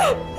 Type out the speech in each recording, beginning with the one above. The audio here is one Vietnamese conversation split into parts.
Oh,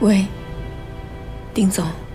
喂，丁总。